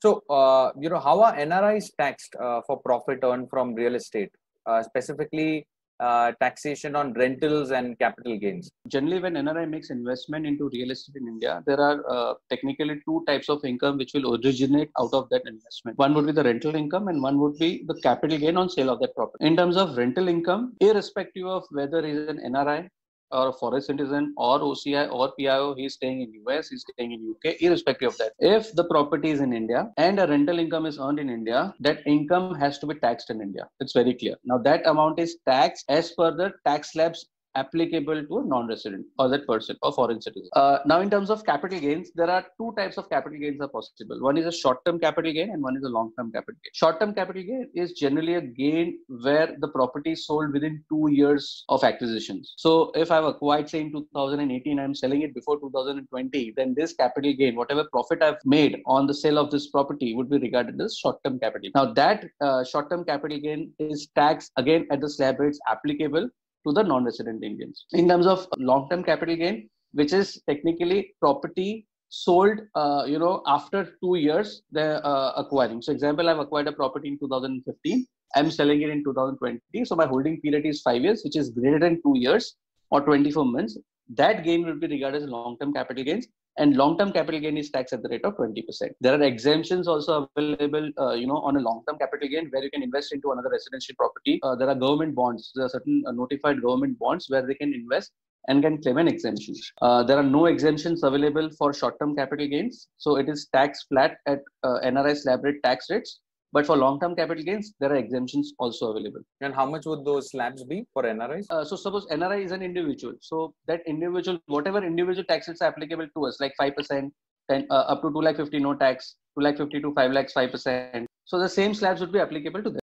So, uh, you know, how are NRIs taxed uh, for profit earned from real estate, uh, specifically uh, taxation on rentals and capital gains? Generally, when NRI makes investment into real estate in India, there are uh, technically two types of income which will originate out of that investment. One would be the rental income, and one would be the capital gain on sale of that property. In terms of rental income, irrespective of whether it is an NRI or a foreign citizen or OCI or PIO, he's staying in US, he's staying in UK, irrespective of that. If the property is in India and a rental income is earned in India, that income has to be taxed in India. It's very clear. Now that amount is taxed as per the tax slabs applicable to a non-resident or that person or foreign citizen. Uh, now, in terms of capital gains, there are two types of capital gains are possible. One is a short-term capital gain and one is a long-term capital gain. Short-term capital gain is generally a gain where the property is sold within two years of acquisitions. So, if I've acquired say in 2018, I'm selling it before 2020, then this capital gain, whatever profit I've made on the sale of this property, would be regarded as short-term capital. Now, that uh, short-term capital gain is taxed again at the slab rates applicable to the non-resident Indians. In terms of long-term capital gain, which is technically property sold, uh, you know, after two years they're uh, acquiring. So, example, I've acquired a property in 2015. I'm selling it in 2020. So, my holding period is five years, which is greater than two years or 24 months. That gain will be regarded as long-term capital gains and long-term capital gain is taxed at the rate of 20%. There are exemptions also available, uh, you know, on a long-term capital gain where you can invest into another residential property. Uh, there are government bonds. There are certain uh, notified government bonds where they can invest and can claim an exemption. Uh, there are no exemptions available for short-term capital gains, so it is taxed flat at uh, NRI slab rate tax rates. But for long-term capital gains, there are exemptions also available. And how much would those slabs be for NRIs? Uh, so suppose NRI is an individual. So that individual, whatever individual taxes are applicable to us, like 5%, 10, uh, up to 2 lakh 50 no tax, 2 lakh 50 to 5 lakhs 5%. So the same slabs would be applicable to them.